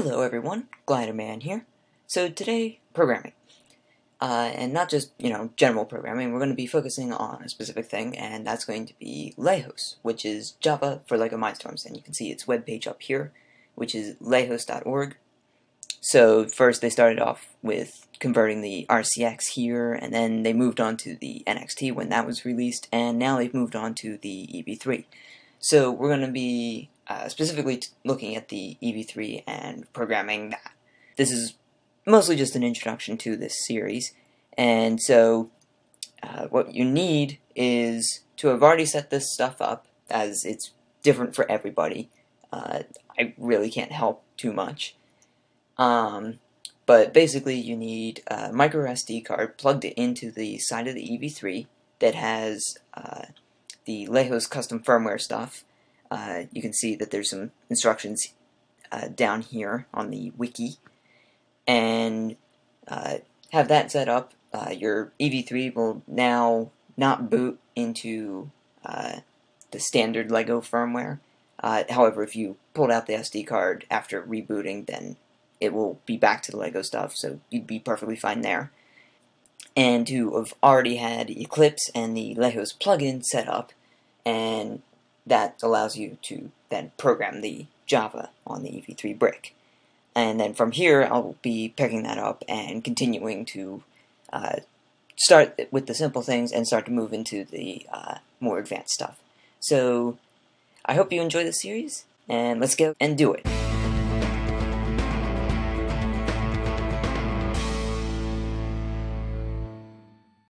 Hello everyone, Gliderman here. So today, programming. Uh, and not just, you know, general programming, we're going to be focusing on a specific thing, and that's going to be Lejos, which is Java for LEGO Mindstorms, and you can see its webpage up here, which is lejos.org. So first they started off with converting the RCX here, and then they moved on to the NXT when that was released, and now they've moved on to the EV3. So we're going to be uh, specifically looking at the EV3 and programming that. This is mostly just an introduction to this series, and so uh, what you need is to have already set this stuff up, as it's different for everybody. Uh, I really can't help too much. Um, but basically, you need a micro SD card plugged into the side of the EV3 that has uh, the Lejos custom firmware stuff. Uh, you can see that there's some instructions uh, down here on the wiki. And uh, have that set up. Uh, your EV3 will now not boot into uh, the standard LEGO firmware. however, if you pulled out the SD card after rebooting, then it will be back to the LEGO stuff, so you'd be perfectly fine there. And to have already had Eclipse and the LeJOS plugin set up, and that allows you to then program the Java on the EV3 brick. And then from here, I'll be picking that up and continuing to uh, start with the simple things and start to move into the uh, more advanced stuff. So I hope you enjoy this series, and let's go and do it.